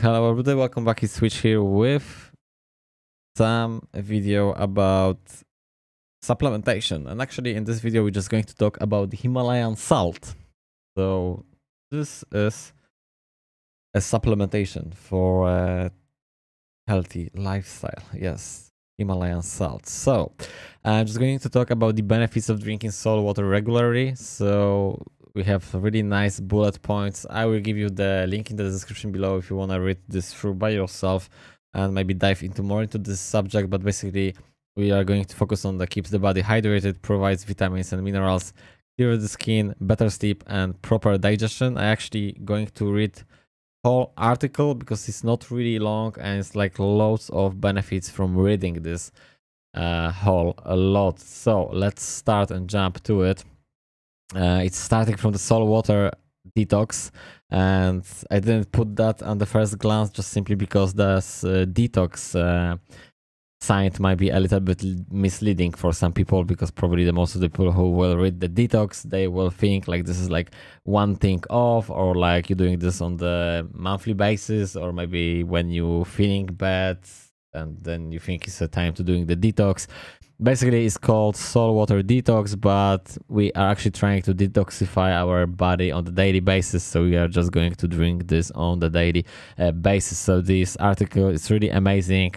Hello everybody, welcome back. It's Switch here with some video about supplementation. And actually in this video we're just going to talk about the Himalayan salt. So this is a supplementation for a healthy lifestyle. Yes, Himalayan salt. So I'm just going to talk about the benefits of drinking salt water regularly. So we have really nice bullet points. I will give you the link in the description below if you want to read this through by yourself and maybe dive into more into this subject. But basically, we are going to focus on the keeps the body hydrated, provides vitamins and minerals, clear the skin, better sleep, and proper digestion. I actually going to read whole article because it's not really long and it's like loads of benefits from reading this uh, whole a lot. So let's start and jump to it. Uh, it's starting from the salt water detox, and I didn't put that on the first glance just simply because the uh, detox uh, sign might be a little bit misleading for some people because probably the most of the people who will read the detox they will think like this is like one thing off or like you're doing this on the monthly basis or maybe when you're feeling bad and then you think it's a time to doing the detox basically it's called salt water detox but we are actually trying to detoxify our body on the daily basis so we are just going to drink this on the daily uh, basis. So this article is really amazing.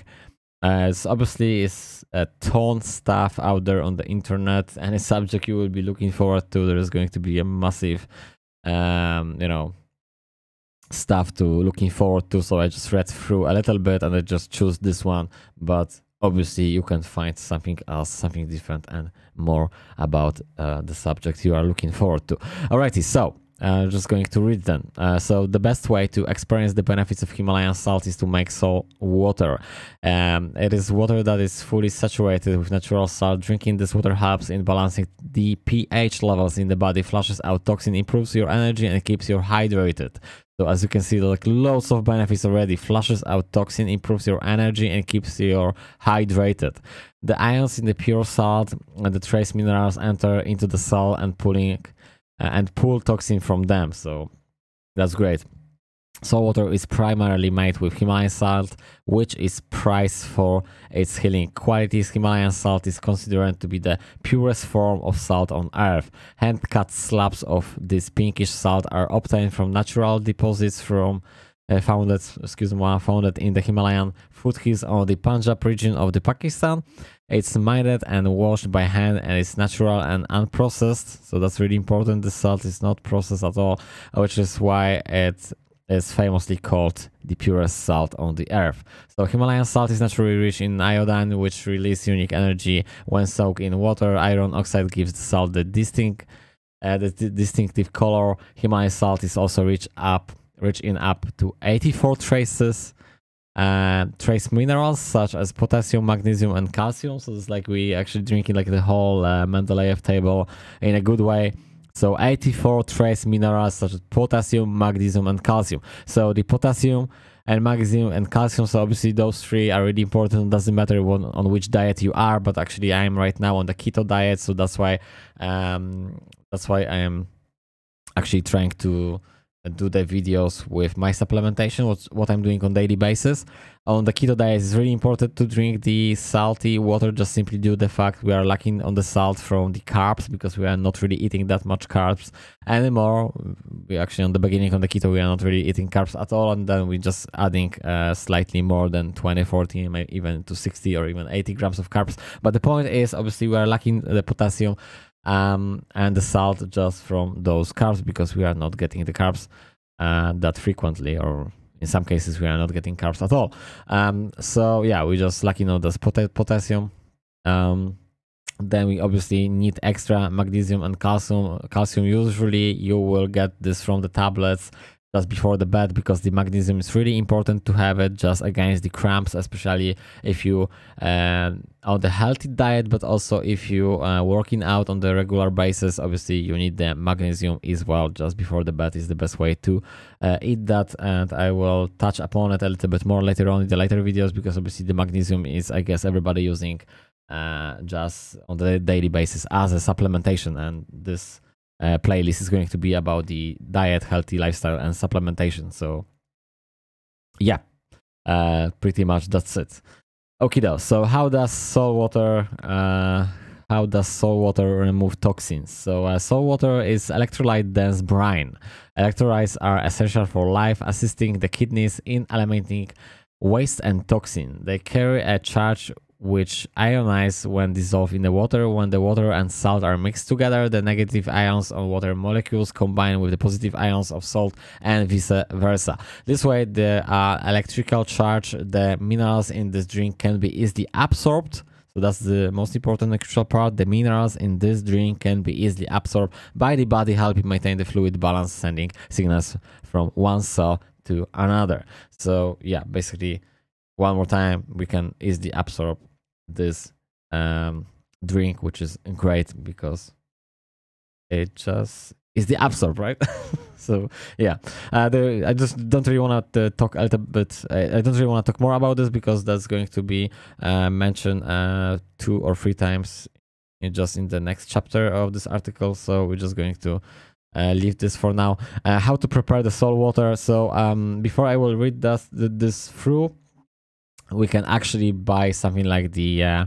Uh, it's obviously it's a ton stuff out there on the internet and a subject you will be looking forward to. There is going to be a massive um, you know stuff to looking forward to. So i just read through a little bit and i just choose this one but obviously you can find something else, something different and more about uh, the subject you are looking forward to. Alrighty, so uh, just going to read them. Uh, so the best way to experience the benefits of Himalayan salt is to make salt water. Um, it is water that is fully saturated with natural salt. Drinking this water helps in balancing the pH levels in the body, flushes out toxin, improves your energy and keeps you hydrated. So as you can see, like loads of benefits already. Flushes out toxin, improves your energy and keeps you hydrated. The ions in the pure salt and the trace minerals enter into the cell and pulling and pull toxin from them. So that's great. Salt water is primarily made with Himalayan salt, which is prized for its healing qualities. Himalayan salt is considered to be the purest form of salt on earth. Hand-cut slabs of this pinkish salt are obtained from natural deposits from uh, founded, excuse me, founded in the Himalayan foothills of the Punjab region of the Pakistan. It's mined and washed by hand and it's natural and unprocessed. So that's really important. The salt is not processed at all, which is why it is famously called the purest salt on the earth. So Himalayan salt is naturally rich in iodine, which releases unique energy when soaked in water. Iron oxide gives the salt the distinct, uh, the distinctive color. Himalayan salt is also rich up, rich in up to 84 traces. Uh, trace minerals such as potassium, magnesium, and calcium. So it's like we actually drinking like the whole uh, Mendeleev table in a good way. So 84 trace minerals such as potassium, magnesium, and calcium. So the potassium and magnesium and calcium. So obviously those three are really important. It doesn't matter on, on which diet you are, but actually I am right now on the keto diet, so that's why um, that's why I am actually trying to do the videos with my supplementation, what's, what I'm doing on daily basis. On the keto diet, it's really important to drink the salty water just simply due to the fact we are lacking on the salt from the carbs because we are not really eating that much carbs anymore. We actually on the beginning on the keto, we are not really eating carbs at all. And then we're just adding uh, slightly more than 20, 40, even to 60 or even 80 grams of carbs. But the point is, obviously, we are lacking the potassium um, and the salt just from those carbs because we are not getting the carbs uh, that frequently or in some cases we are not getting carbs at all. Um, so yeah we just you know this pot potassium. Um, then we obviously need extra magnesium and calcium calcium. Usually you will get this from the tablets just before the bed because the magnesium is really important to have it just against the cramps especially if you uh, on the healthy diet but also if you uh, working out on the regular basis obviously you need the magnesium as well just before the bed is the best way to uh, eat that. And i will touch upon it a little bit more later on in the later videos because obviously the magnesium is i guess everybody using uh, just on the daily basis as a supplementation. And this uh, playlist is going to be about the diet, healthy lifestyle, and supplementation. So yeah, uh, pretty much that's it. Okay, though. so how does salt water uh, how does salt water remove toxins? So uh, salt water is electrolyte dense brine. Electrolytes are essential for life, assisting the kidneys in eliminating waste and toxin. They carry a charge which ionize when dissolved in the water. When the water and salt are mixed together, the negative ions of water molecules combine with the positive ions of salt and vice versa. This way, the uh, electrical charge, the minerals in this drink can be easily absorbed. So that's the most important and crucial part. The minerals in this drink can be easily absorbed by the body, helping maintain the fluid balance, sending signals from one cell to another. So yeah, basically, one more time, we can easily absorb this um, drink, which is great because it just is the absorb, right? so yeah, uh, the, I just don't really want to talk a little bit. I, I don't really want to talk more about this because that's going to be uh, mentioned uh, two or three times in just in the next chapter of this article. So we're just going to uh, leave this for now. Uh, how to prepare the salt water. So um, before I will read this, this through, we can actually buy something like the uh,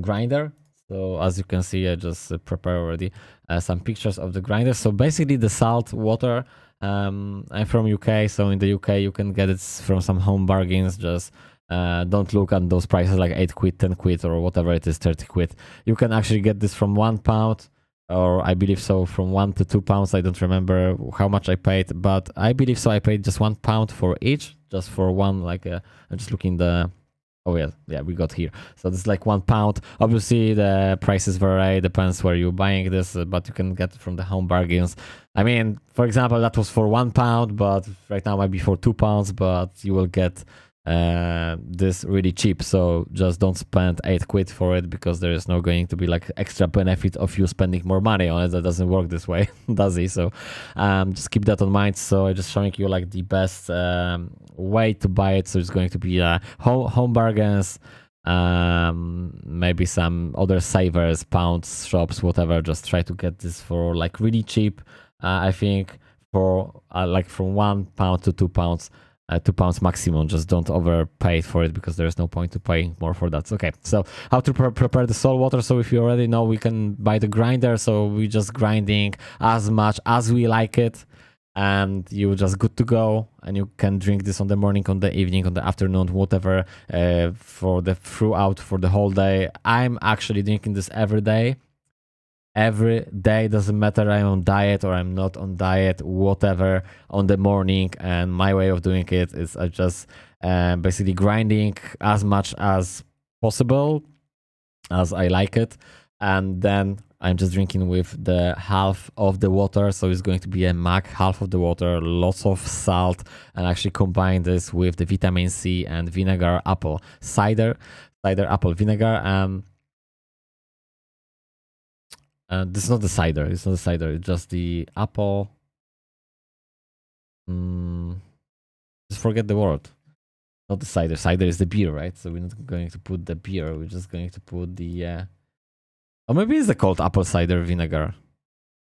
grinder. So as you can see, I just uh, already uh, some pictures of the grinder. So basically the salt water, um, I'm from UK, so in the UK you can get it from some home bargains, just uh, don't look at those prices like 8 quid, 10 quid or whatever it is, 30 quid. You can actually get this from 1 pound or I believe so from 1 to 2 pounds. I don't remember how much I paid, but I believe so. I paid just 1 pound for each just for one like uh, I'm just looking the oh yeah yeah we got here. So this is like one pound. Obviously the prices vary depends where you're buying this uh, but you can get from the home bargains. I mean for example that was for one pound but right now might be for two pounds but you will get uh, this really cheap. So just don't spend eight quid for it because there is no going to be like extra benefit of you spending more money on it. That doesn't work this way, does it? So um, just keep that in mind. So I'm just showing you like the best um, way to buy it. So it's going to be uh, home home bargains. Um, maybe some other savers, pounds, shops, whatever. Just try to get this for like really cheap. Uh, I think for uh, like from one pound to two pounds uh, two pounds maximum. Just don't overpay for it because there's no point to paying more for that. Okay, so how to pre prepare the salt water. So if you already know, we can buy the grinder. So we just grinding as much as we like it and you're just good to go and you can drink this on the morning on the evening on the afternoon whatever uh, for the throughout for the whole day i'm actually drinking this every day every day doesn't matter i'm on diet or i'm not on diet whatever on the morning. And my way of doing it is i just uh, basically grinding as much as possible as i like it. And then i'm just drinking with the half of the water. So it's going to be a mac half of the water lots of salt and actually combine this with the vitamin c and vinegar apple cider cider apple vinegar. Um uh, this is not the cider. It's not the cider. It's just the apple. Mm, just forget the word. Not the cider. Cider is the beer, right? So we're not going to put the beer. We're just going to put the. Uh... Or maybe it's called apple cider vinegar.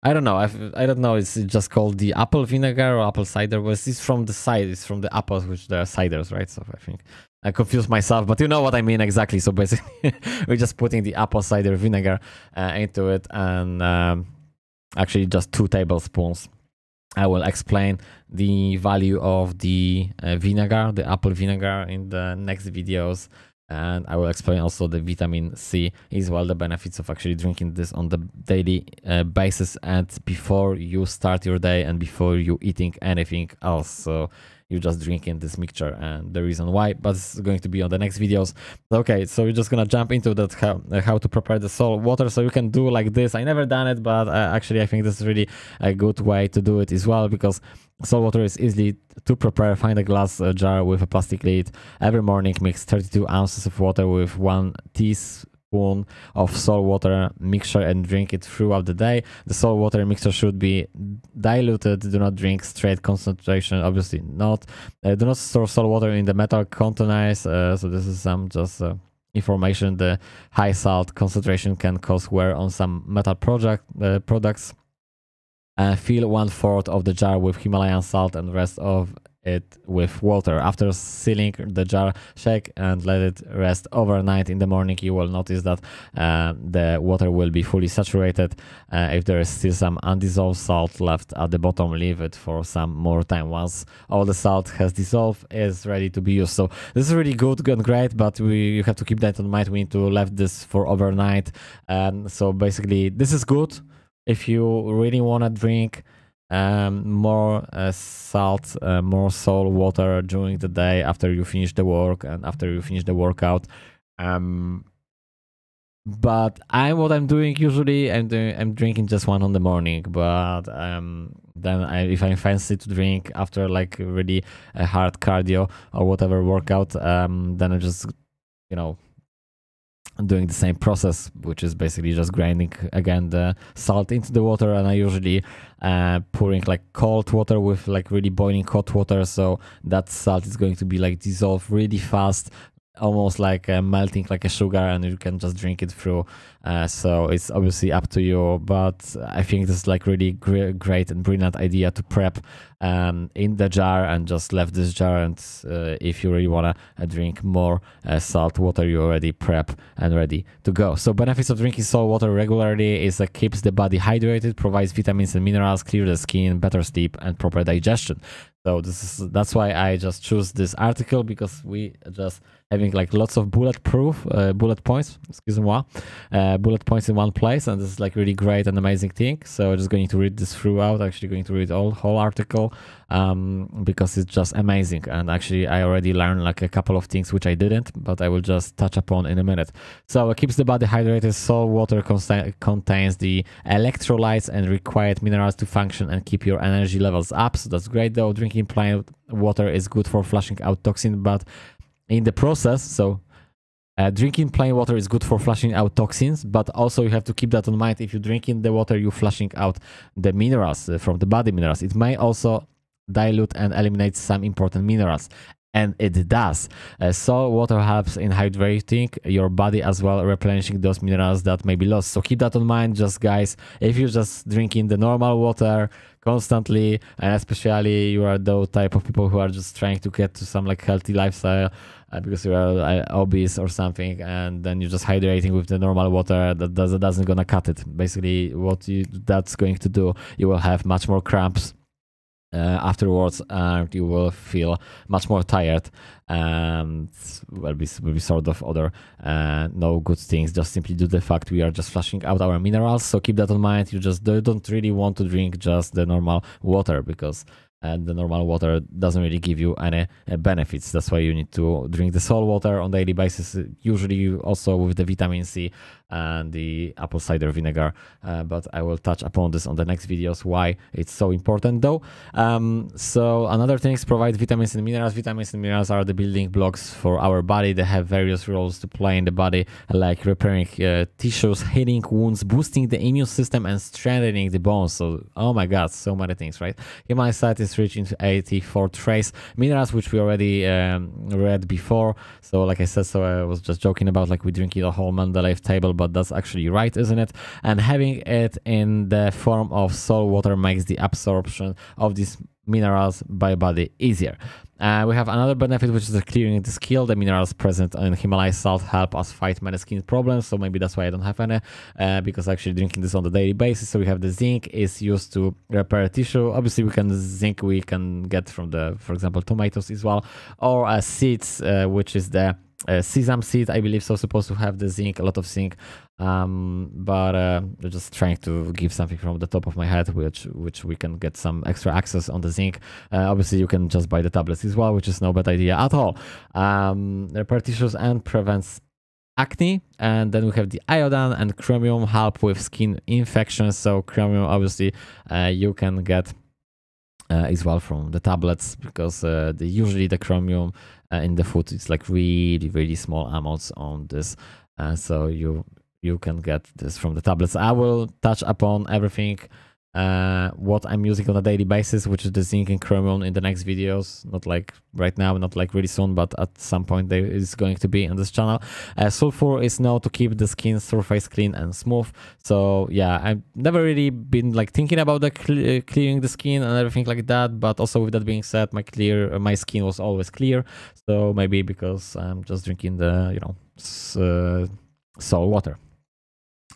I don't know. I've, I don't know. It's just called the apple vinegar or apple cider. Well, it's from the side. It's from the apples, which they are ciders, right? So I think I confused myself, but you know what I mean exactly. So basically, we're just putting the apple cider vinegar uh, into it, and um, actually just two tablespoons. I will explain the value of the uh, vinegar, the apple vinegar, in the next videos and I will explain also the vitamin C as well, the benefits of actually drinking this on the daily uh, basis and before you start your day and before you eating anything else. So you're just drinking this mixture and the reason why, but it's going to be on the next videos. Okay, so we're just gonna jump into that how, uh, how to prepare the salt water. So you can do like this. I never done it, but uh, actually I think this is really a good way to do it as well because Salt water is easily to prepare. Find a glass uh, jar with a plastic lid. Every morning mix 32 ounces of water with one teaspoon of salt water mixture and drink it throughout the day. The salt water mixture should be diluted. Do not drink straight concentration, obviously not. Uh, do not store salt water in the metal containers. Uh, so this is some just uh, information. The high salt concentration can cause wear on some metal project, uh, products. Uh, fill one fourth of the jar with Himalayan salt and rest of it with water. After sealing the jar, shake and let it rest overnight. In the morning, you will notice that uh, the water will be fully saturated. Uh, if there is still some undissolved salt left at the bottom, leave it for some more time. Once all the salt has dissolved, it's ready to be used. So this is really good and great, but we you have to keep that in mind. We need to leave this for overnight. Um, so basically, this is good if you really want to drink um, more uh, salt, uh, more salt water during the day after you finish the work and after you finish the workout. Um, but I what I'm doing usually I'm doing, I'm drinking just one on the morning, but um, then I, if I fancy to drink after like really a hard cardio or whatever workout, um, then I just you know doing the same process, which is basically just grinding again the salt into the water, and I usually uh, pouring like cold water with like really boiling hot water, so that salt is going to be like dissolved really fast, almost like uh, melting like a sugar and you can just drink it through. Uh, so it's obviously up to you but i think this is like really great, great and brilliant idea to prep um, in the jar and just left this jar and uh, if you really want to uh, drink more uh, salt water you already prep and ready to go. So benefits of drinking salt water regularly is that keeps the body hydrated provides vitamins and minerals clear the skin better sleep and proper digestion so this is that's why I just choose this article because we just having like lots of bulletproof uh, bullet points, excuse me, uh, bullet points in one place, and this is like really great and amazing thing. So I'm just going to read this throughout. Actually, going to read all whole article um, because it's just amazing. And actually, I already learned like a couple of things which I didn't, but I will just touch upon in a minute. So it keeps the body hydrated. Salt water contains the electrolytes and required minerals to function and keep your energy levels up. So that's great though. Drinking plain water is good for flushing out toxin, but in the process, so uh, drinking plain water is good for flushing out toxins, but also you have to keep that in mind. If you drink in the water, you're flushing out the minerals uh, from the body minerals. It may also dilute and eliminate some important minerals. And it does. Uh, salt water helps in hydrating your body as well, replenishing those minerals that may be lost. So keep that in mind, just guys. If you're just drinking the normal water, constantly and especially you are those type of people who are just trying to get to some like healthy lifestyle uh, because you are uh, obese or something and then you're just hydrating with the normal water that, does, that doesn't gonna cut it basically what you that's going to do you will have much more cramps uh, afterwards and you will feel much more tired and will be, will be sort of other uh, no good things just simply due to the fact we are just flushing out our minerals so keep that in mind you just don't really want to drink just the normal water because and the normal water doesn't really give you any uh, benefits. That's why you need to drink the salt water on daily basis. Usually, also with the vitamin C and the apple cider vinegar. Uh, but I will touch upon this on the next videos why it's so important though. Um, so another thing is provide vitamins and minerals. Vitamins and minerals are the building blocks for our body. They have various roles to play in the body, like repairing uh, tissues, healing wounds, boosting the immune system, and strengthening the bones. So oh my god, so many things, right? Site is rich in 84 trace minerals, which we already um, read before. So like I said, so I was just joking about like we drinking a whole Mendeleev table but that's actually right, isn't it? And having it in the form of salt water makes the absorption of these minerals by body easier. Uh, we have another benefit, which is the clearing the skin. The minerals present in Himalaya salt help us fight many skin problems. So maybe that's why I don't have any, uh, because actually drinking this on the daily basis. So we have the zinc is used to repair tissue. Obviously, we can zinc we can get from the, for example, tomatoes as well, or uh, seeds, uh, which is the uh, sesame seed, I believe, so supposed to have the zinc, a lot of zinc. Um, but uh, just trying to give something from the top of my head, which which we can get some extra access on the zinc. Uh, obviously, you can just buy the tablets as well, which is no bad idea at all. Um, repair tissues and prevents acne and then we have the iodine and chromium help with skin infections so chromium obviously uh, you can get as well from the tablets because uh, the, usually the chromium uh, in the food it's like really really small amounts on this so you you can get this from the tablets. I will touch upon everything uh, what I'm using on a daily basis, which is the zinc and chromium in the next videos. Not like right now, not like really soon, but at some point there is going to be on this channel. Uh, sulfur is now to keep the skin surface clean and smooth. So yeah, I've never really been like thinking about the cl clearing the skin and everything like that. But also with that being said, my clear my skin was always clear. So maybe because I'm just drinking the you know uh, salt water.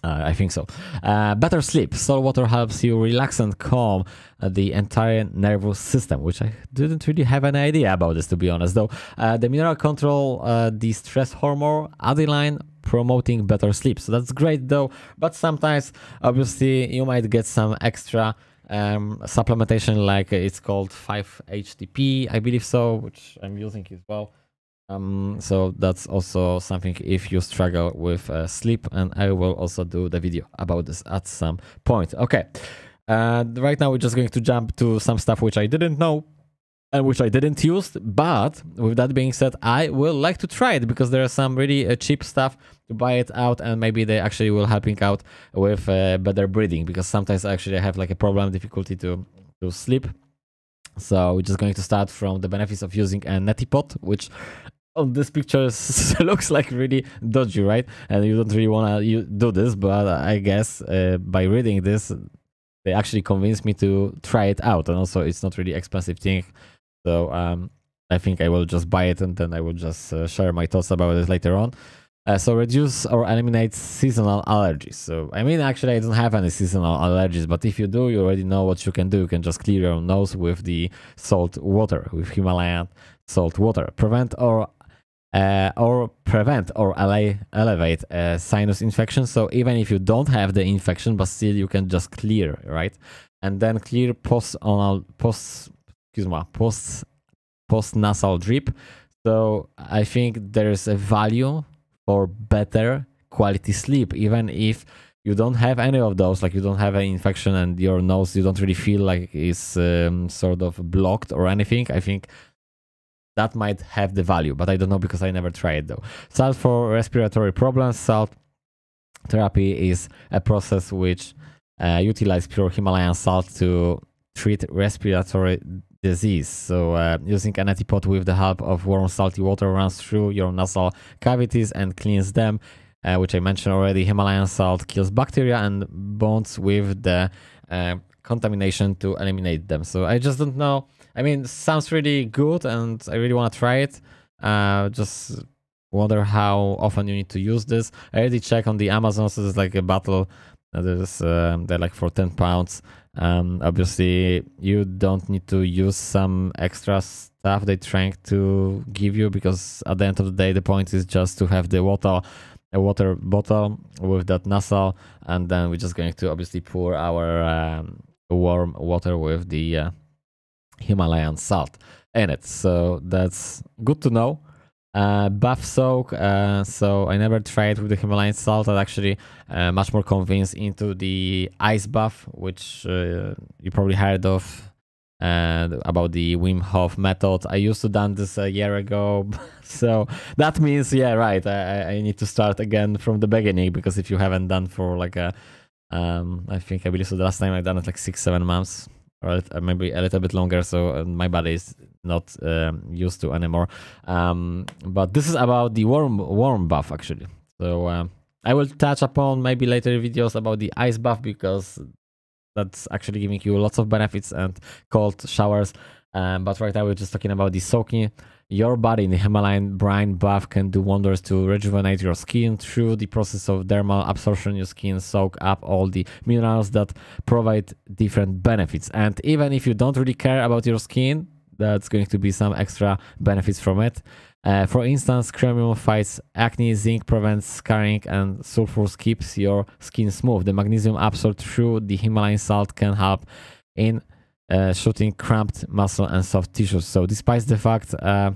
Uh, I think so. Uh, better sleep. Salt water helps you relax and calm uh, the entire nervous system, which I didn't really have any idea about this, to be honest. Though uh, the mineral control uh, the stress hormone adenine, promoting better sleep. So that's great, though. But sometimes, obviously, you might get some extra um, supplementation, like it's called 5-HTP, I believe so, which I'm using as well. Um, so that's also something if you struggle with uh, sleep, and I will also do the video about this at some point. Okay, uh, right now we're just going to jump to some stuff which I didn't know and which I didn't use. But with that being said, I will like to try it because there are some really uh, cheap stuff to buy it out, and maybe they actually will helping out with uh, better breathing because sometimes actually I have like a problem, difficulty to to sleep. So we're just going to start from the benefits of using a neti pot, which on this picture looks like really dodgy, right? And you don't really want to do this, but I guess uh, by reading this, they actually convinced me to try it out. And also, it's not really expensive thing, so um, I think I will just buy it and then I will just uh, share my thoughts about it later on. Uh, so reduce or eliminate seasonal allergies. So I mean, actually, I don't have any seasonal allergies, but if you do, you already know what you can do. You can just clear your nose with the salt water, with Himalayan salt water. Prevent or uh, or prevent or elevate a sinus infection. So even if you don't have the infection, but still you can just clear, right? And then clear post on post excuse me post post nasal drip. So I think there's a value for better quality sleep, even if you don't have any of those, like you don't have an infection and your nose, you don't really feel like it's um, sort of blocked or anything. I think that might have the value, but I don't know because I never tried though. Salt for respiratory problems. Salt therapy is a process which uh, utilizes pure Himalayan salt to treat respiratory disease. So uh, using an neti pot with the help of warm salty water runs through your nasal cavities and cleans them. Uh, which I mentioned already, Himalayan salt kills bacteria and bonds with the uh, contamination to eliminate them. So I just don't know I mean, sounds really good, and I really want to try it. Uh, just wonder how often you need to use this. I already checked on the Amazon, so there's like a bottle. There's uh, they're like for ten pounds. Um, obviously, you don't need to use some extra stuff they trying to give you because at the end of the day, the point is just to have the water a water bottle with that nasal, and then we're just going to obviously pour our um, warm water with the uh, Himalayan salt in it. So that's good to know. Uh, bath soak. Uh, so I never tried with the Himalayan salt. I'm actually uh, much more convinced into the ice bath, which uh, you probably heard of uh, about the Wim Hof method. I used to done this a year ago, so that means yeah, right. I, I need to start again from the beginning because if you haven't done for like a, um, I think I believe so. The last time I done it like six seven months or maybe a little bit longer, so uh, my body is not um, used to anymore. Um, but this is about the warm warm bath actually. So uh, I will touch upon maybe later videos about the ice buff because that's actually giving you lots of benefits and cold showers. Um, but right now we're just talking about the soaking your body in the Himalayan brine bath can do wonders to rejuvenate your skin through the process of dermal absorption. Your skin soak up all the minerals that provide different benefits. And even if you don't really care about your skin, that's going to be some extra benefits from it. Uh, for instance, chromium fights acne, zinc prevents scarring, and sulfur keeps your skin smooth. The magnesium absorbed through the Himalayan salt can help in uh, shooting cramped muscle and soft tissues. So despite the fact uh,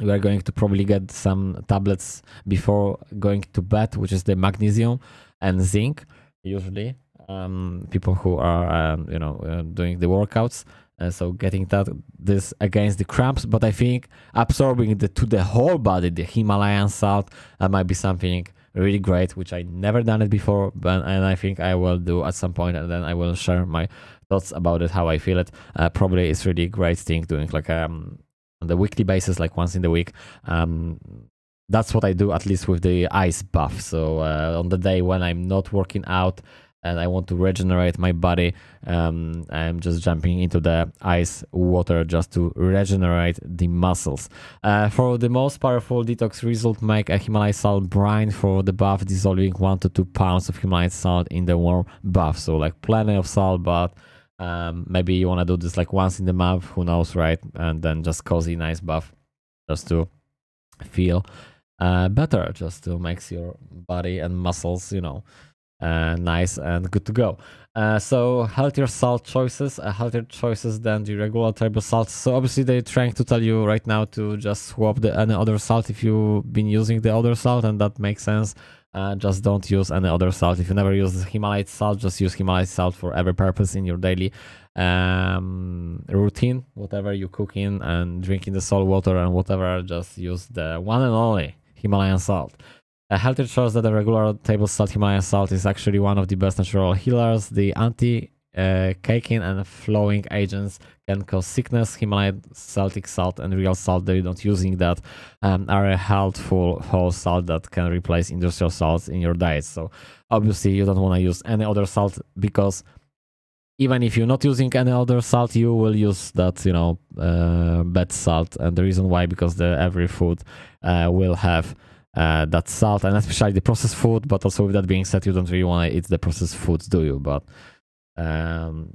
we are going to probably get some tablets before going to bed, which is the magnesium and zinc, usually um, people who are um, you know uh, doing the workouts. Uh, so getting that this against the cramps, but I think absorbing the to the whole body the Himalayan salt uh, might be something really great, which I never done it before, but and I think I will do at some point, and then I will share my thoughts about it, how I feel it. Uh, probably it's really a great thing doing like um on the weekly basis, like once in the week. Um, that's what I do at least with the ice buff. So uh, on the day when I'm not working out and I want to regenerate my body, um, I'm just jumping into the ice water just to regenerate the muscles. Uh, for the most powerful detox result, make a Himalayan salt brine for the bath, dissolving one to two pounds of Himalayan salt in the warm bath. So like plenty of salt, but um, maybe you want to do this like once in the month, who knows, right? And then just cozy, nice bath just to feel uh, better, just to make your body and muscles, you know, uh, nice and good to go. Uh, so healthier salt choices, uh, healthier choices than the regular table salt. So obviously they're trying to tell you right now to just swap the any other salt if you've been using the other salt, and that makes sense. Uh, just don't use any other salt. If you never use Himalayan salt, just use Himalayan salt for every purpose in your daily um, routine. Whatever you cook in and drinking the salt water and whatever, just use the one and only Himalayan salt. A healthy choice that the regular table salt Himalayan salt is actually one of the best natural healers. The anti caking and flowing agents can cause sickness. Himalayan Celtic salt and real salt, they're not using that, um, are a helpful whole salt that can replace industrial salts in your diet. So obviously you don't want to use any other salt because even if you're not using any other salt, you will use that, you know, uh, bad salt. And the reason why, because the every food uh, will have uh, that salt, and especially the processed food. But also with that being said, you don't really want to eat the processed foods, do you? But um,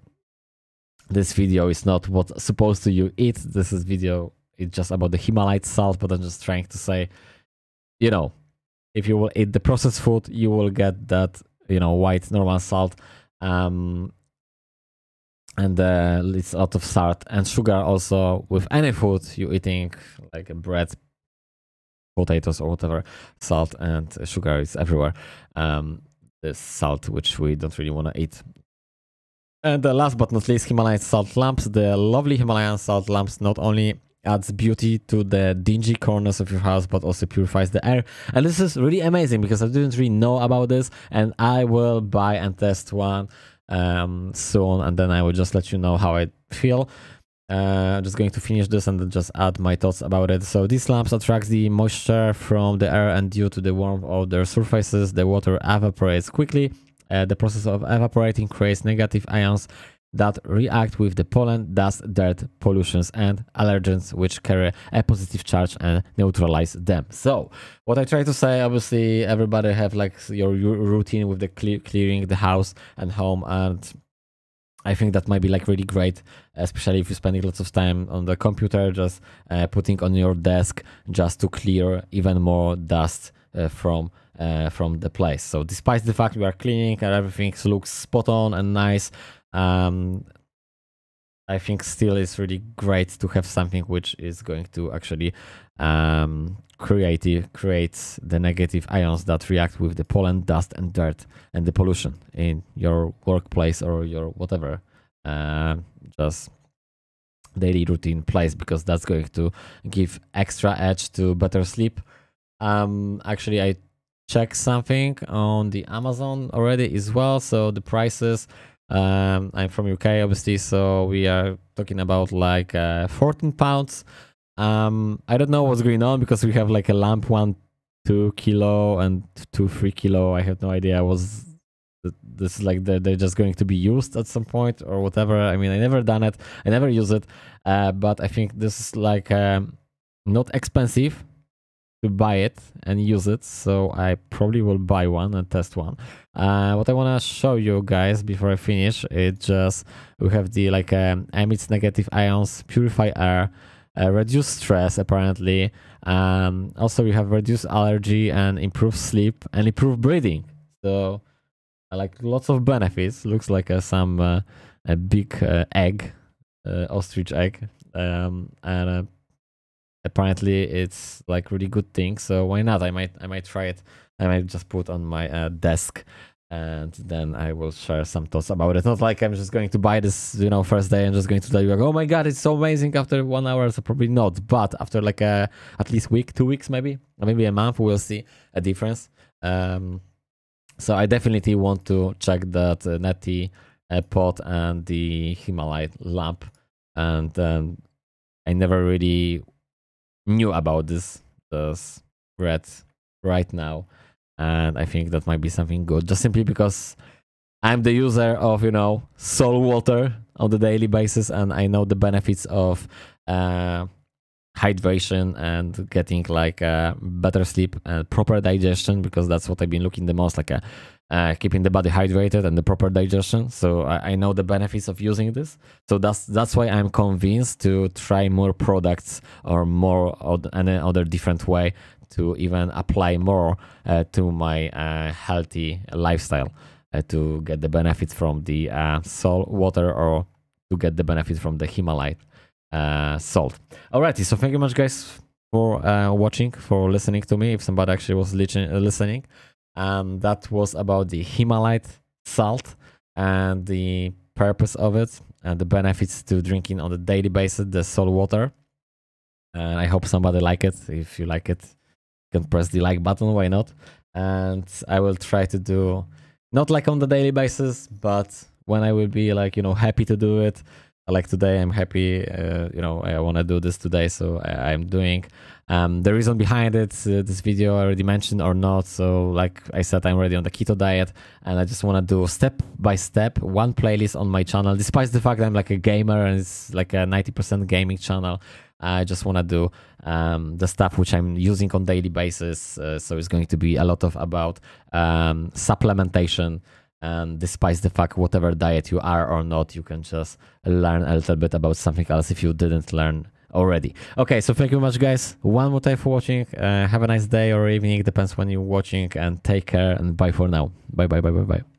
this video is not what supposed to you eat. This is video. It's just about the Himalayan salt. But I'm just trying to say, you know, if you will eat the processed food, you will get that, you know, white normal salt. Um, and uh, it's lot of salt and sugar also with any food you eating like a bread potatoes or whatever salt and sugar is everywhere um, this salt which we don't really want to eat and last but not least himalayan salt lamps the lovely himalayan salt lamps not only adds beauty to the dingy corners of your house but also purifies the air and this is really amazing because i didn't really know about this and i will buy and test one um, soon, and then I will just let you know how I feel. Uh, I'm just going to finish this and then just add my thoughts about it. So these lamps attract the moisture from the air and due to the warmth of their surfaces, the water evaporates quickly. Uh, the process of evaporating creates negative ions that react with the pollen, dust, dirt, pollutions, and allergens, which carry a positive charge and neutralize them. So, what I try to say, obviously, everybody have like your routine with the cle clearing the house and home, and I think that might be like really great, especially if you're spending lots of time on the computer, just uh, putting on your desk just to clear even more dust uh, from uh, from the place. So, despite the fact we are cleaning and everything looks spot on and nice, um, I think still it's really great to have something which is going to actually um, create create the negative ions that react with the pollen, dust, and dirt and the pollution in your workplace or your whatever uh, just daily routine place because that's going to give extra edge to better sleep. Um, actually, I checked something on the Amazon already as well, so the prices um, I'm from UK, obviously, so we are talking about like uh, 14 pounds. Um, I don't know what's going on because we have like a lamp one, two kilo and two, three kilo. I have no idea. I was this is like they're, they're just going to be used at some point or whatever? I mean, I never done it. I never use it, uh, but I think this is like um, not expensive to buy it and use it so i probably will buy one and test one. Uh, what i want to show you guys before i finish it just we have the like um, emits negative ions purify air uh, reduce stress apparently. Um, also we have reduced allergy and improve sleep and improve breathing. So uh, like lots of benefits. Looks like uh, some uh, a big uh, egg ostrich egg. Um, and apparently it's like really good thing so why not i might i might try it i might just put on my uh, desk and then I will share some thoughts about it. Not like I'm just going to buy this, you know, first day and just going to tell you like, oh my god, it's so amazing after one hour. So probably not, but after like a at least week, two weeks maybe, or maybe a month, we'll see a difference. Um, so I definitely want to check that uh, Neti uh, pot and the Himalite lamp, and um, I never really knew about this this red right now and I think that might be something good. Just simply because I'm the user of you know soul water on the daily basis, and I know the benefits of uh, hydration and getting like uh, better sleep and proper digestion because that's what I've been looking the most like. Uh, uh, keeping the body hydrated and the proper digestion. So I, I, know the benefits of using this. So that's that's why I'm convinced to try more products or more any other different way to even apply more uh, to my uh, healthy lifestyle uh, to get the benefits from the salt water or to get the benefits from the Salt. Alrighty, so thank you much guys for uh, watching, for listening to me, if somebody actually was listening. Um, that was about the Himalite salt and the purpose of it and the benefits to drinking on a daily basis, the salt water. And I hope somebody like it. If you like it, can press the like button, why not? And I will try to do not like on the daily basis, but when I will be like, you know, happy to do it. Like today, I'm happy, uh, you know, I want to do this today, so I, am doing. Um, the reason behind it, uh, this video I already mentioned or not. So, like I said, I'm already on the keto diet, and I just want to do step by step one playlist on my channel. Despite the fact that I'm like a gamer and it's like a 90% gaming channel, I just want to do um, the stuff which I'm using on daily basis. Uh, so it's going to be a lot of about um, supplementation. And despite the fact whatever diet you are or not, you can just learn a little bit about something else if you didn't learn already. Okay, so thank you very much, guys. One more time for watching. Uh, have a nice day or evening, depends when you're watching, and take care and bye for now. Bye, bye, bye, bye, bye.